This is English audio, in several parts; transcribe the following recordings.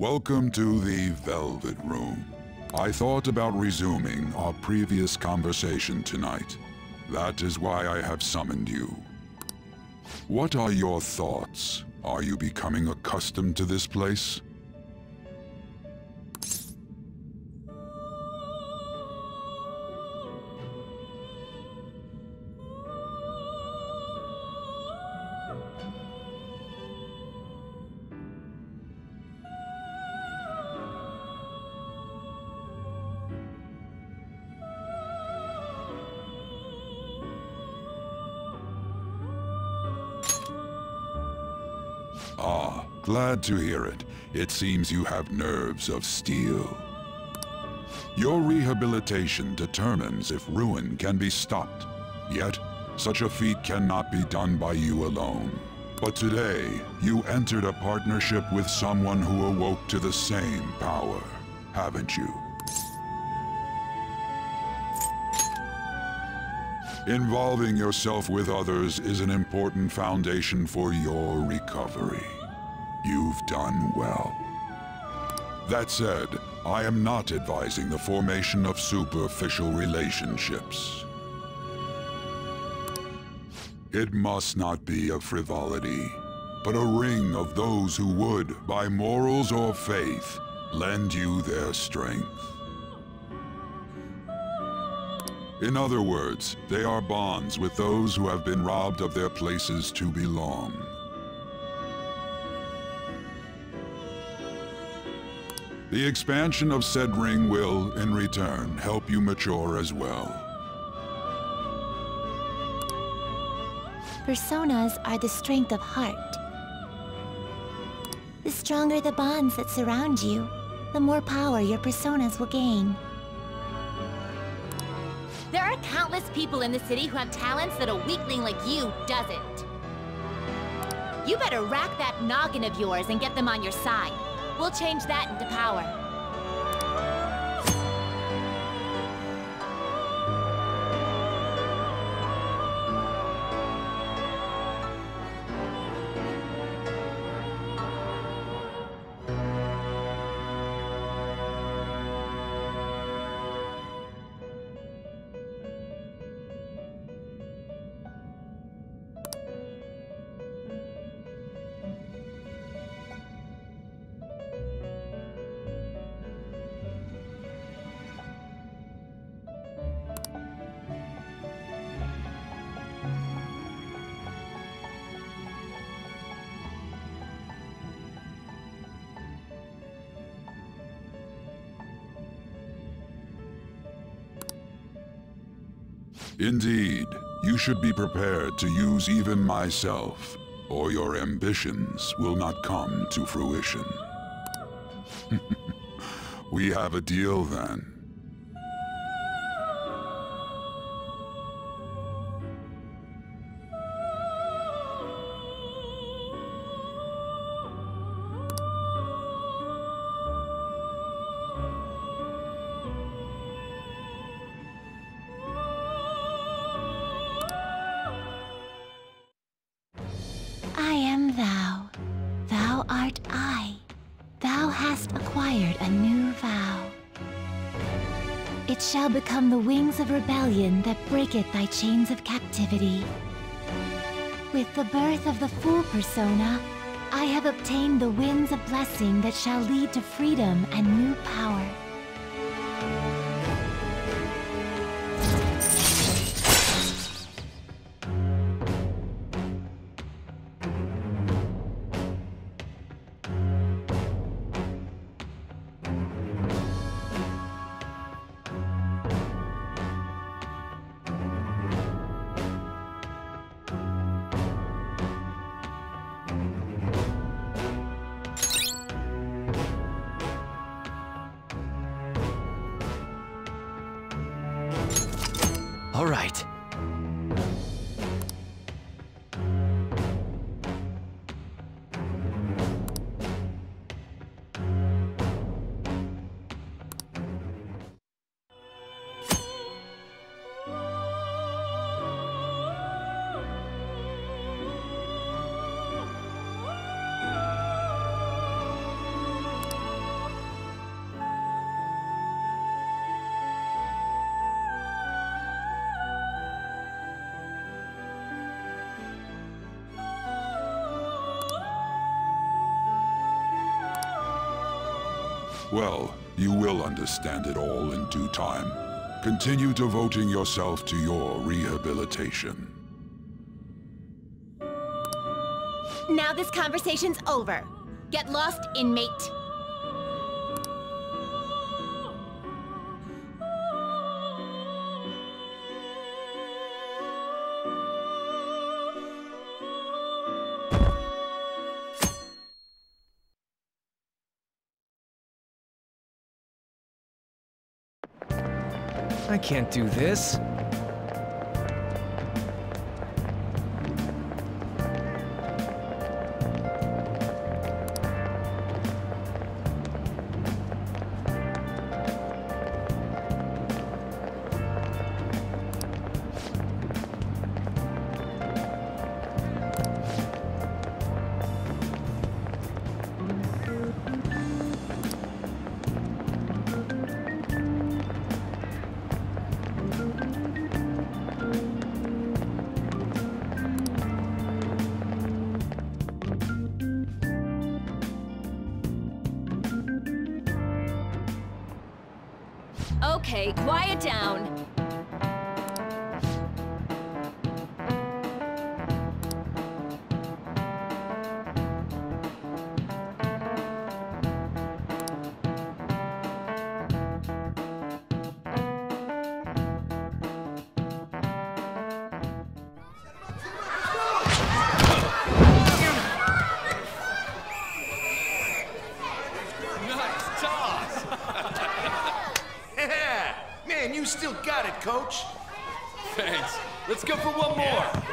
Welcome to the Velvet Room. I thought about resuming our previous conversation tonight. That is why I have summoned you. What are your thoughts? Are you becoming accustomed to this place? Glad to hear it. It seems you have nerves of steel. Your rehabilitation determines if ruin can be stopped. Yet, such a feat cannot be done by you alone. But today, you entered a partnership with someone who awoke to the same power, haven't you? Involving yourself with others is an important foundation for your recovery. You've done well. That said, I am not advising the formation of superficial relationships. It must not be a frivolity, but a ring of those who would, by morals or faith, lend you their strength. In other words, they are bonds with those who have been robbed of their places to belong. The expansion of said ring will, in return, help you mature as well. Personas are the strength of heart. The stronger the bonds that surround you, the more power your personas will gain. There are countless people in the city who have talents that a weakling like you doesn't. You better rack that noggin of yours and get them on your side. We'll change that into power. Indeed, you should be prepared to use even myself, or your ambitions will not come to fruition. we have a deal then. The wings of rebellion that breaketh thy chains of captivity. With the birth of the Fool persona, I have obtained the winds of blessing that shall lead to freedom and new power. Well, you will understand it all in due time. Continue devoting yourself to your rehabilitation. Now this conversation's over. Get lost, inmate. Can't do this. Let's go for one more.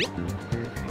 えっ?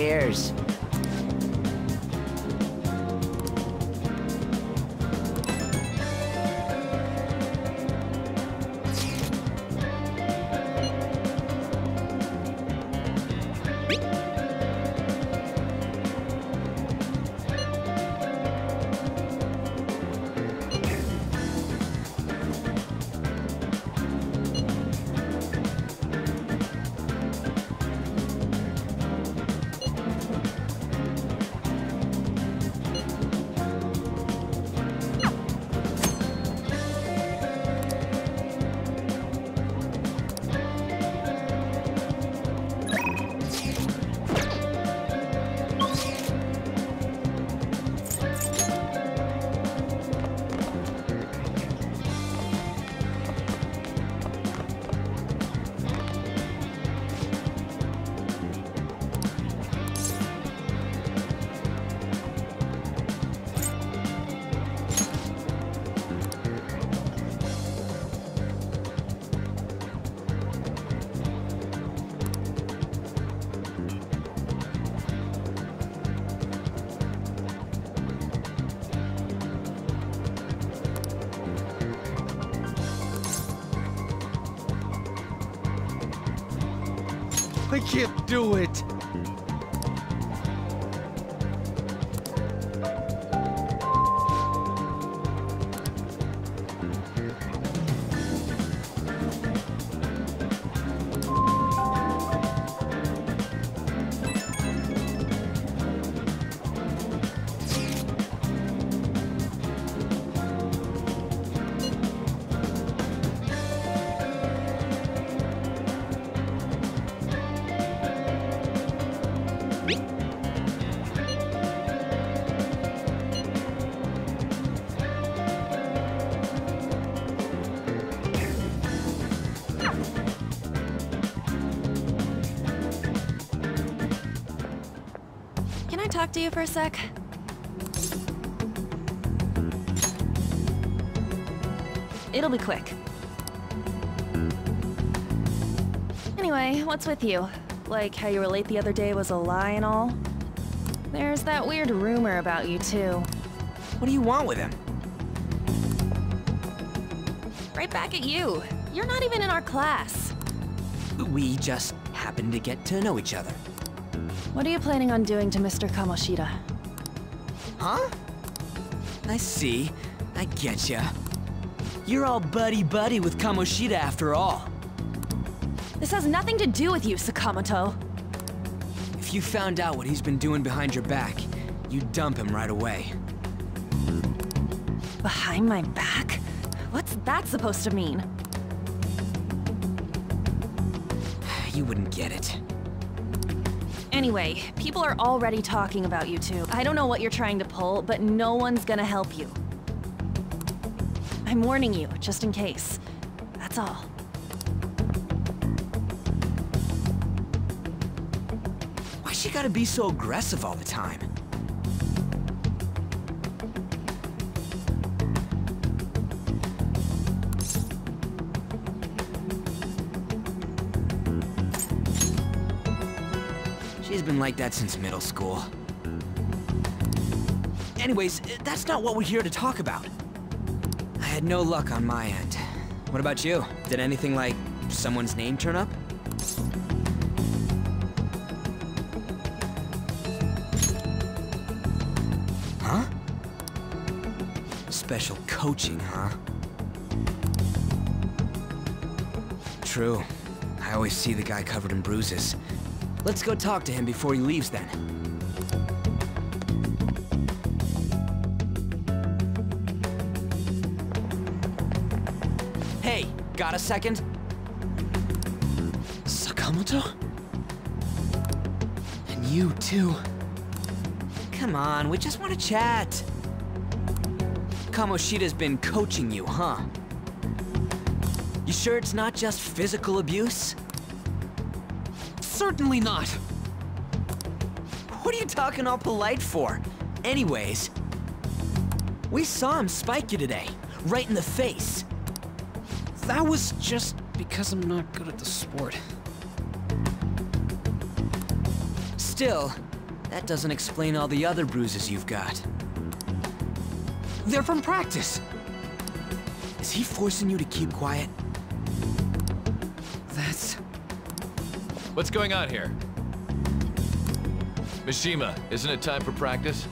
Cares? I can't do it. Talk to you for a sec? It'll be quick. Anyway, what's with you? Like how you were late the other day was a lie and all? There's that weird rumor about you too. What do you want with him? Right back at you. You're not even in our class. We just happened to get to know each other. What are you planning on doing to Mr. Kamoshida? Huh? I see. I getcha. You're all buddy-buddy with Kamoshida after all. This has nothing to do with you, Sakamoto. If you found out what he's been doing behind your back, you'd dump him right away. Behind my back? What's that supposed to mean? You wouldn't get it. Anyway, people are already talking about you two. I don't know what you're trying to pull, but no one's gonna help you. I'm warning you, just in case. That's all. Why she gotta be so aggressive all the time? Like that since middle school. Anyways, eh, that's not what we're here to talk about. I had no luck on my end. What about you? Did anything like someone's name turn up? Huh? Special coaching, huh? True. I always see the guy covered in bruises. Let's go talk to him before he leaves then. Hey, got a second? Sakamoto? And you too. Come on, we just want to chat. Kamoshida's been coaching you, huh? You sure it's not just physical abuse? Certainly not. What are you talking all polite for? Anyways, we saw him spike you today, right in the face. That was just because I'm not good at the sport. Still, that doesn't explain all the other bruises you've got. They're from practice! Is he forcing you to keep quiet? What's going on here? Mishima, isn't it time for practice?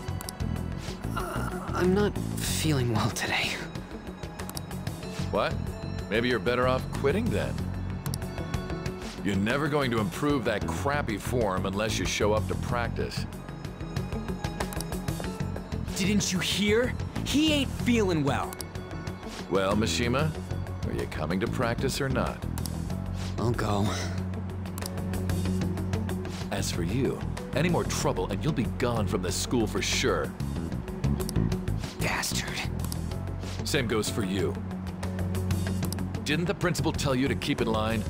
Uh, I'm not feeling well today. What? Maybe you're better off quitting then. You're never going to improve that crappy form unless you show up to practice. Didn't you hear? He ain't feeling well. Well, Mishima, are you coming to practice or not? I'll go. As for you, any more trouble and you'll be gone from this school for sure. Bastard. Same goes for you. Didn't the principal tell you to keep in line?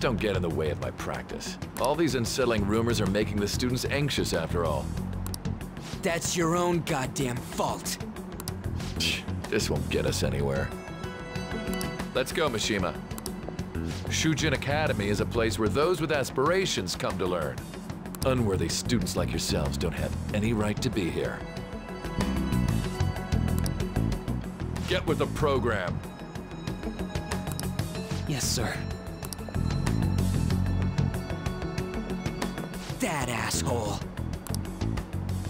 Just don't get in the way of my practice. All these unsettling rumors are making the students anxious after all. That's your own goddamn fault. This won't get us anywhere. Let's go, Mishima. Shujin Academy is a place where those with aspirations come to learn. Unworthy students like yourselves don't have any right to be here. Get with the program. Yes, sir. That asshole.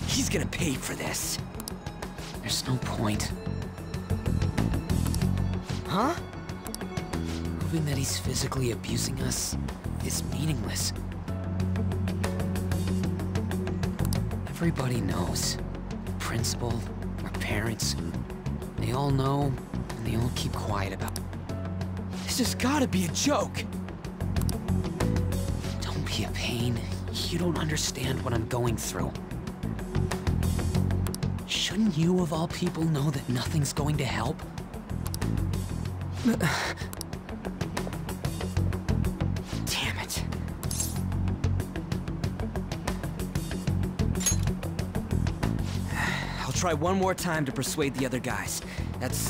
He's gonna pay for this. There's no point. Huh? Proving that he's physically abusing us is meaningless. Everybody knows. Principal, our parents, they all know, and they all keep quiet about it. This has gotta be a joke! Don't be a pain. You don't understand what I'm going through. Shouldn't you, of all people, know that nothing's going to help? Damn it. I'll try one more time to persuade the other guys. That's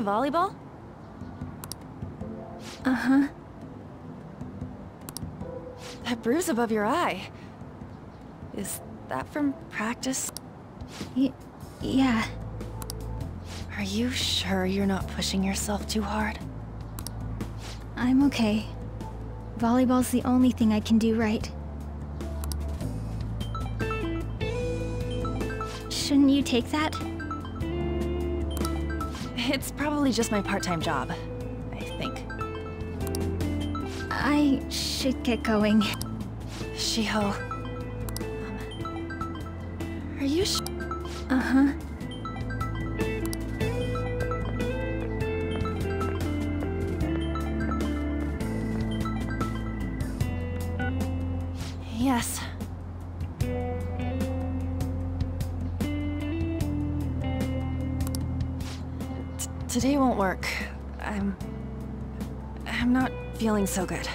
shouldn't you be heading to volleyball? Uh-huh. That bruise above your eye. Is that from practice? Y yeah. Are you sure you're not pushing yourself too hard? I'm okay. Volleyball's the only thing I can do right. Shouldn't you take that? Probably just my part-time job, I think. I should get going. Shiho. Um, are you sh- Uh-huh. Yes. Today won't work. I'm... I'm not feeling so good.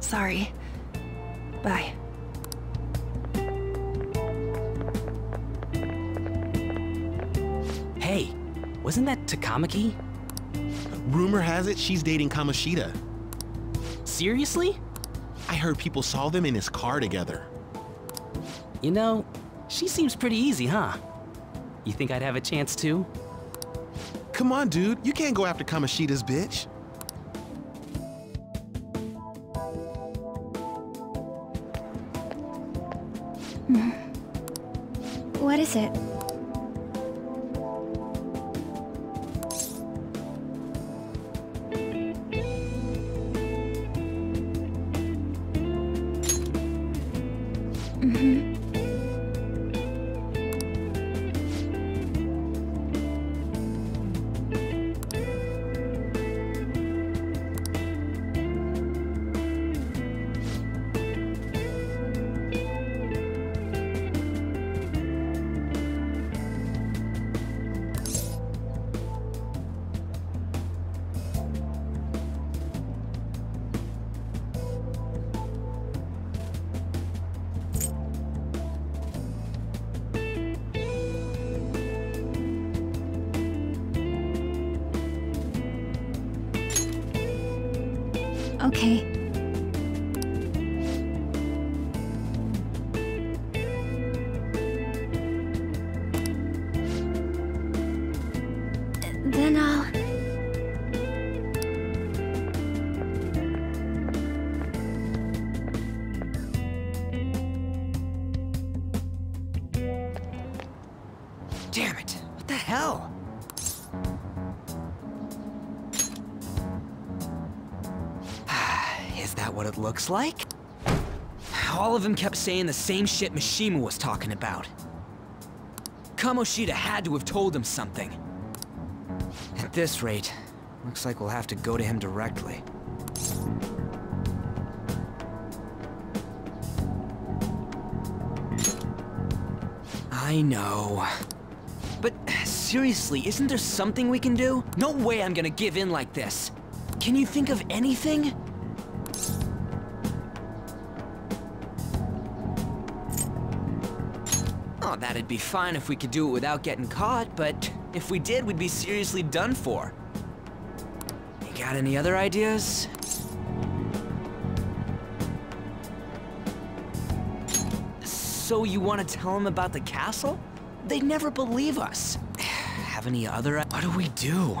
Sorry. Bye. Hey, wasn't that Takamaki? Rumor has it she's dating Kamoshida. Seriously? I heard people saw them in his car together. You know, she seems pretty easy, huh? You think I'd have a chance too? Come on, dude. You can't go after Kamoshida's bitch. What is it? It looks like? All of them kept saying the same shit Mishima was talking about. Kamoshida had to have told him something. At this rate, looks like we'll have to go to him directly. I know. But seriously, isn't there something we can do? No way I'm gonna give in like this. Can you think of anything? That'd be fine if we could do it without getting caught, but if we did, we'd be seriously done for. You got any other ideas? So you want to tell them about the castle? They'd never believe us. Have any other... What do we do?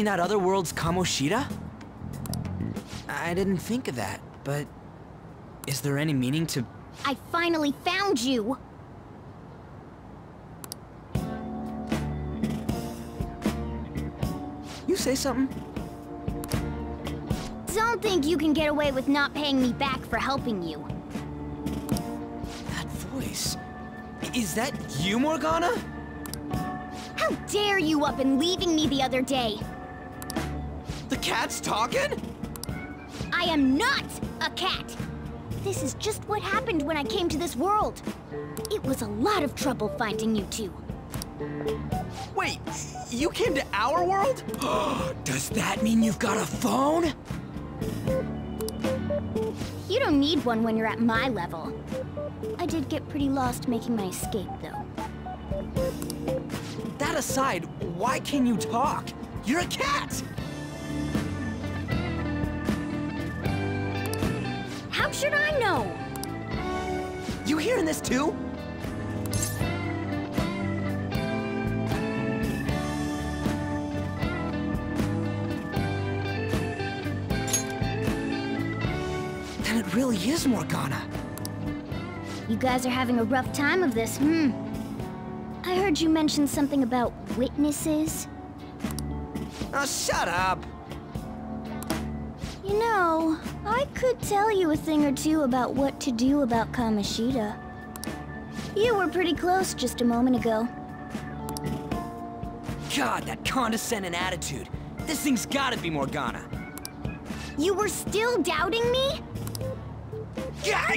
Mean that other world's Kamoshida? I didn't think of that, but... Is there any meaning to... I finally found you! You say something? Don't think you can get away with not paying me back for helping you. That voice... Is that you, Morgana? How dare you up and leaving me the other day? The cat's talking? I am not a cat! This is just what happened when I came to this world. It was a lot of trouble finding you two. Wait, you came to our world? Does that mean you've got a phone? You don't need one when you're at my level. I did get pretty lost making my escape, though. That aside, why can you talk? You're a cat! How should I know? You hearing this too? Then it really is Morgana. You guys are having a rough time of this, hmm? I heard you mention something about witnesses. Oh, shut up! You know, I could tell you a thing or two about what to do about Kamoshida. You were pretty close just a moment ago. God, that condescending attitude. This thing's gotta be Morgana. You were still doubting me? Yeah,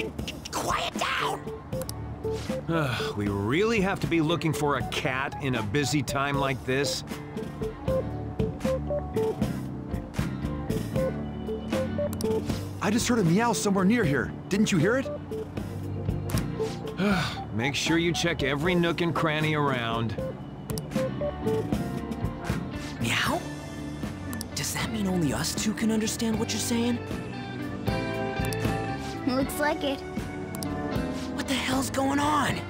quiet down! we really have to be looking for a cat in a busy time like this? I just heard a meow somewhere near here. Didn't you hear it? Make sure you check every nook and cranny around. Meow? Does that mean only us two can understand what you're saying? Looks like it. What the hell's going on?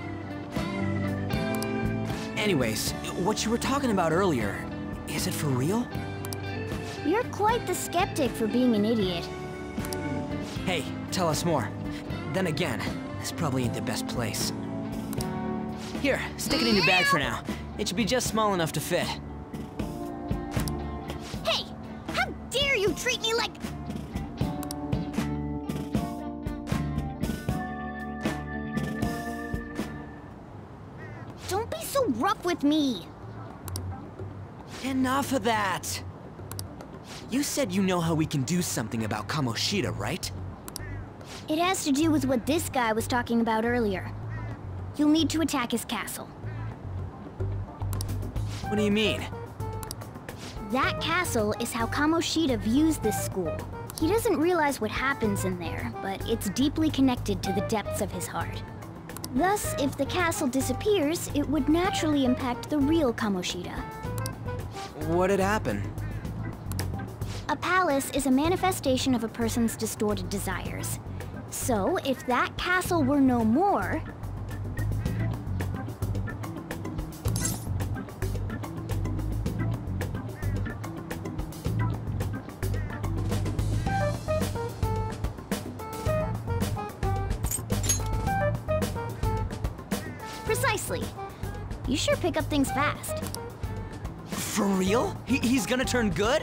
Anyways, what you were talking about earlier, is it for real? You're quite the skeptic for being an idiot. Tell us more. Then again, this probably ain't the best place. Here, stick it in your bag for now. It should be just small enough to fit. Hey! How dare you treat me like... Don't be so rough with me! Enough of that! You said you know how we can do something about Kamoshida, right? It has to do with what this guy was talking about earlier. You'll need to attack his castle. What do you mean? That castle is how Kamoshida views this school. He doesn't realize what happens in there, but it's deeply connected to the depths of his heart. Thus, if the castle disappears, it would naturally impact the real Kamoshida. What'd happen? A palace is a manifestation of a person's distorted desires. So, if that castle were no more, Precisely. You sure pick up things fast. For real? He he's gonna turn good?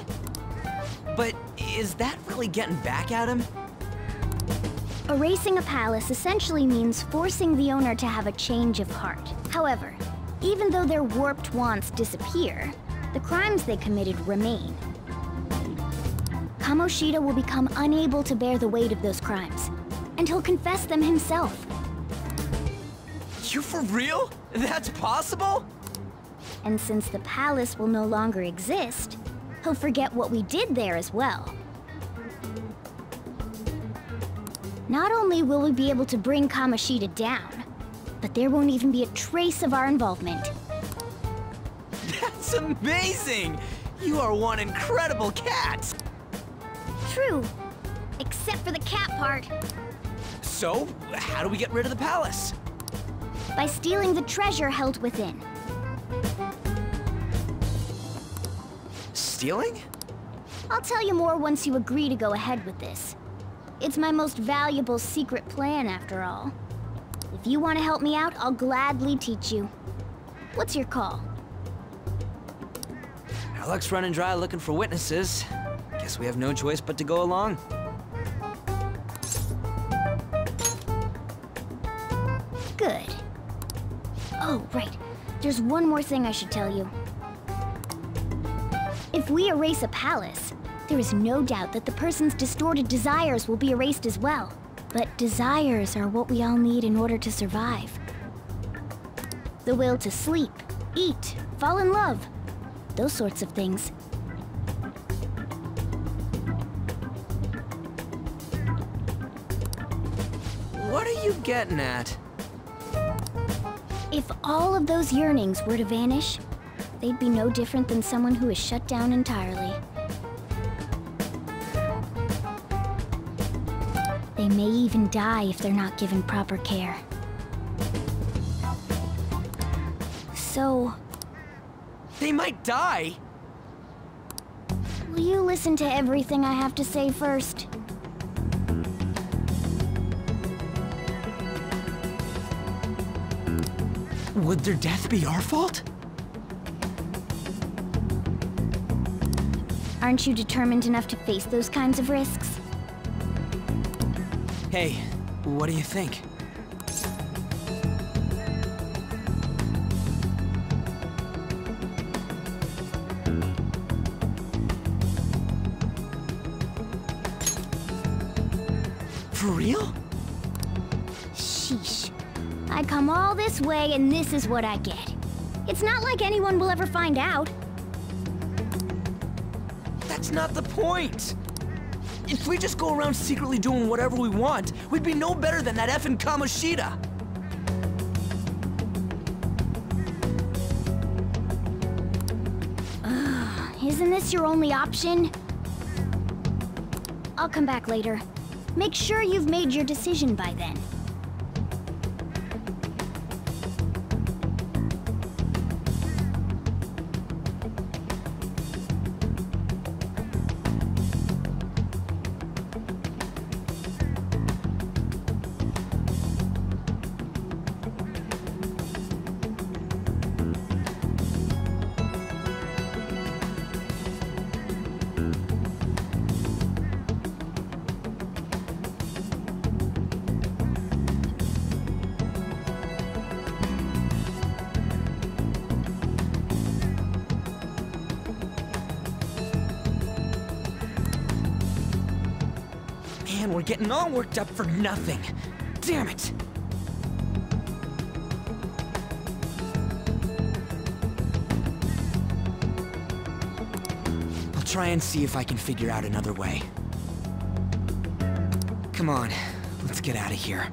But is that really getting back at him? Erasing a palace essentially means forcing the owner to have a change of heart. However, even though their warped wants disappear, the crimes they committed remain. Kamoshida will become unable to bear the weight of those crimes, and he'll confess them himself. You for real? That's possible? And since the palace will no longer exist, he'll forget what we did there as well. Not only will we be able to bring Kamoshida down, but there won't even be a trace of our involvement. That's amazing! You are one incredible cat! True, except for the cat part. So, how do we get rid of the palace? By stealing the treasure held within. Stealing? I'll tell you more once you agree to go ahead with this. It's my most valuable secret plan, after all. If you want to help me out, I'll gladly teach you. What's your call? Our luck's running dry looking for witnesses. Guess we have no choice but to go along. Good. Oh, right. There's one more thing I should tell you. If we erase a palace, there is no doubt that the person's distorted desires will be erased as well. But desires are what we all need in order to survive. The will to sleep, eat, fall in love, those sorts of things. What are you getting at? If all of those yearnings were to vanish, they'd be no different than someone who is shut down entirely. They may even die if they're not given proper care. So, They might die. will you listen to everything I have to say first? Would their death be our fault? Aren't you determined enough to face those kinds of risks? Hey, what do you think? For real? Sheesh. I come all this way and this is what I get. It's not like anyone will ever find out. That's not the point! If we just go around secretly doing whatever we want, we'd be no better than that effing Kamoshida! Isn't this your only option? I'll come back later. Make sure you've made your decision by then. Man, we're getting all worked up for nothing. Damn it! I'll try and see if I can figure out another way. Come on, let's get out of here.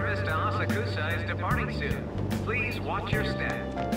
Service to Asakusa is departing soon. Please watch your step.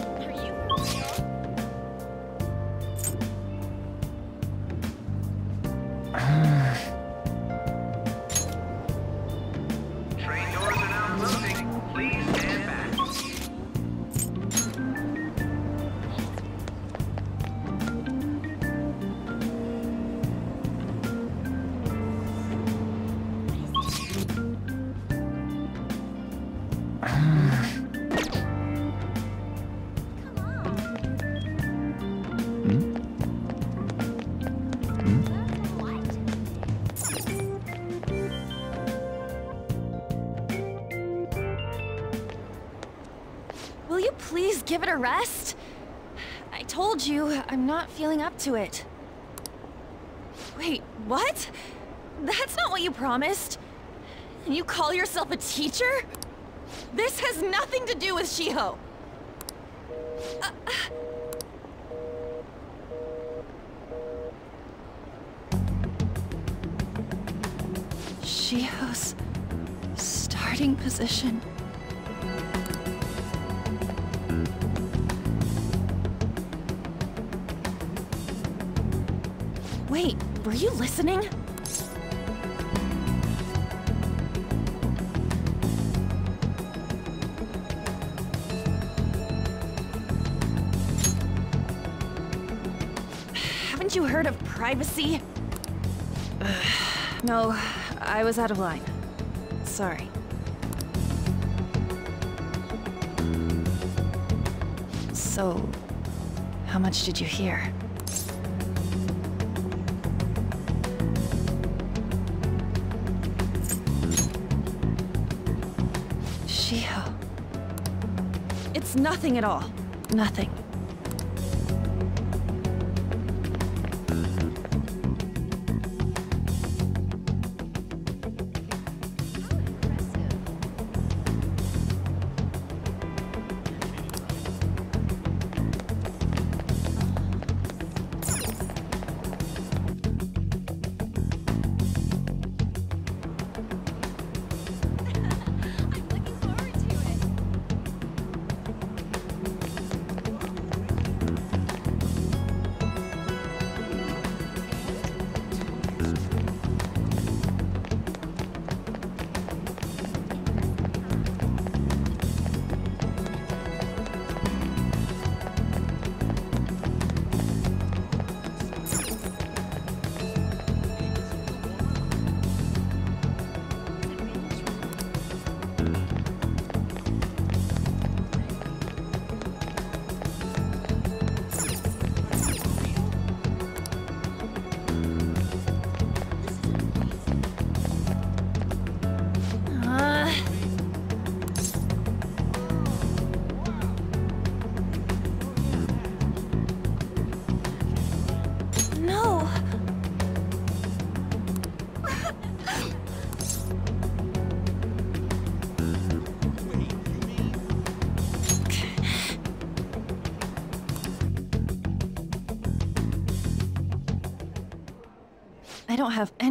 To it. Wait, what? That's not what you promised. And you call yourself a teacher? This has nothing to do with Shiho. Uh, Shiho's starting position. Privacy? no, I was out of line. Sorry. So, how much did you hear? Shiho. It's nothing at all. Nothing.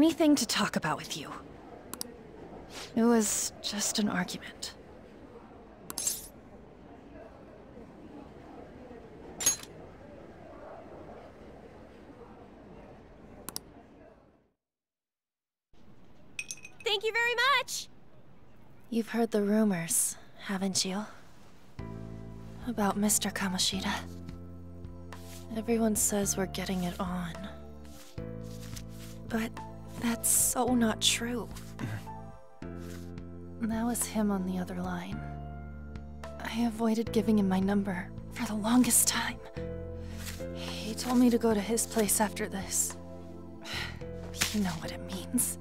Anything to talk about with you. It was just an argument. Thank you very much! You've heard the rumors, haven't you? About Mr. Kamoshida. Everyone says we're getting it on. But that's so not true. That was him on the other line. I avoided giving him my number for the longest time. He told me to go to his place after this. You know what it means.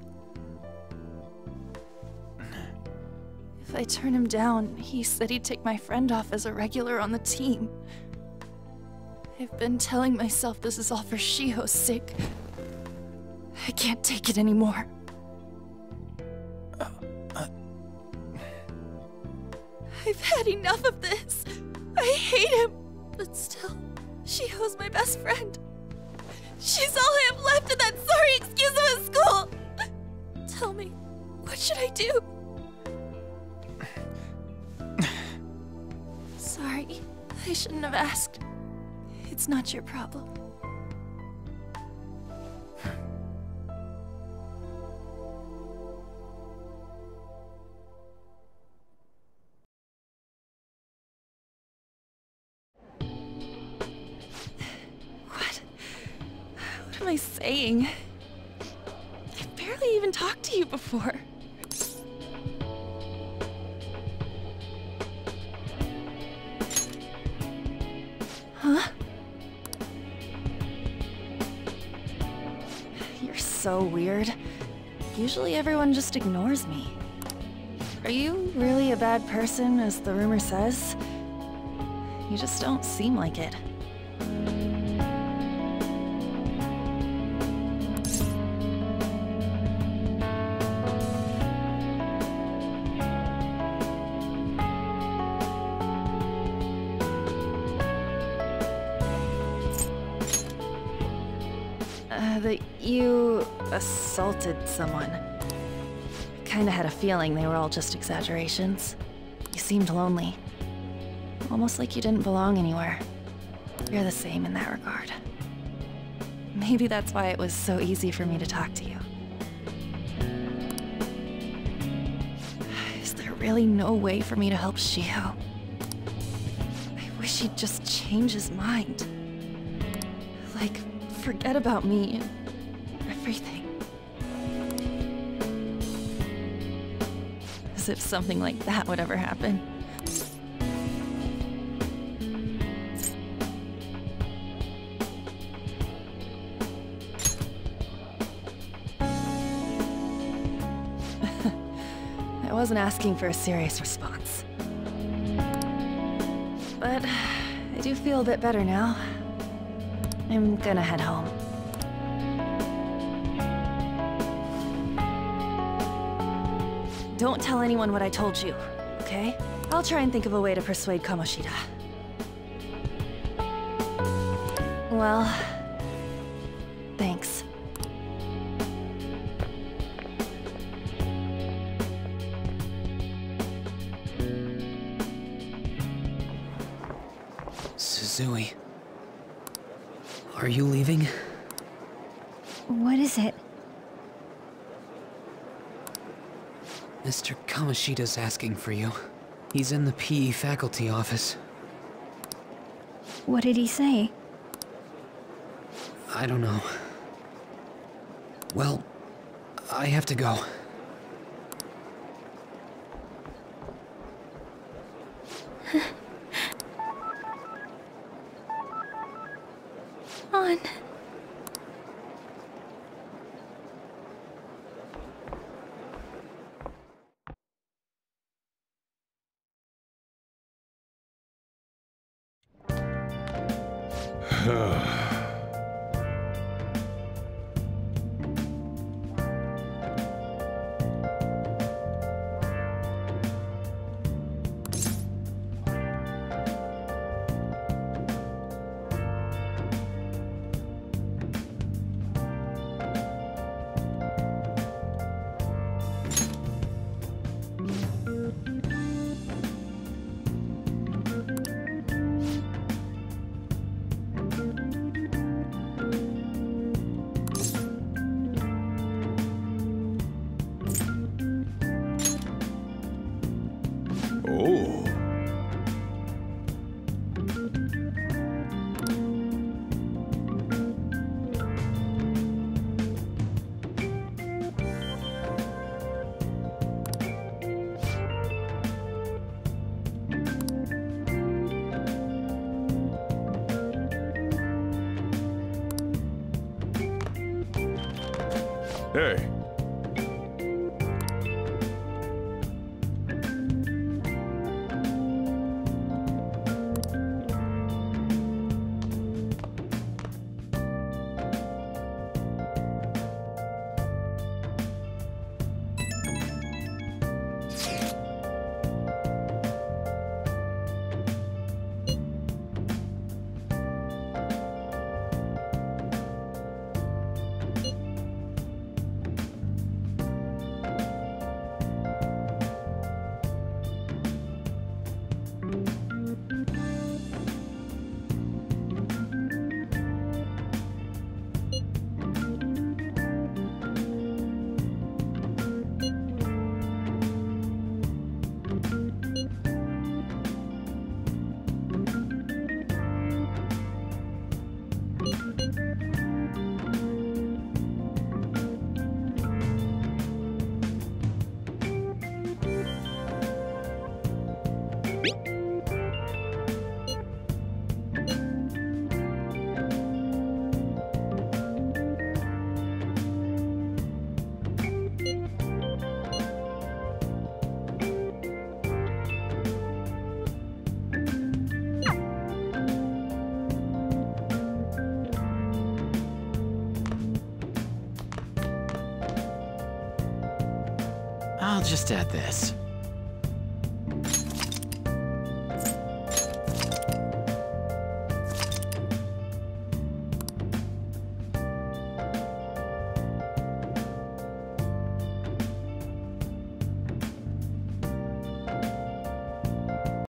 If I turn him down, he said he'd take my friend off as a regular on the team. I've been telling myself this is all for Shiho's sake. I can't take it anymore. Uh, uh. I've had enough of this. I hate him. But still, she Shiho's my best friend. She's all I have left in that sorry excuse of a school. Tell me, what should I do? Sorry, I shouldn't have asked. It's not your problem. I saying? I've barely even talked to you before. Huh? You're so weird. Usually everyone just ignores me. Are you really a bad person, as the rumor says? You just don't seem like it. Assaulted someone. I kinda had a feeling they were all just exaggerations. You seemed lonely. Almost like you didn't belong anywhere. You're the same in that regard. Maybe that's why it was so easy for me to talk to you. Is there really no way for me to help Shiho? I wish he'd just change his mind. Like, forget about me and everything. If something like that would ever happen. I wasn't asking for a serious response. But I do feel a bit better now. I'm gonna head home. Don't tell anyone what I told you, okay? I'll try and think of a way to persuade Kamoshida. Well... Thanks. Suzui. Are you leaving? What is it? Mr. Kamoshida's asking for you. He's in the PE faculty office. What did he say? I don't know. Well, I have to go. Hey. Just add this.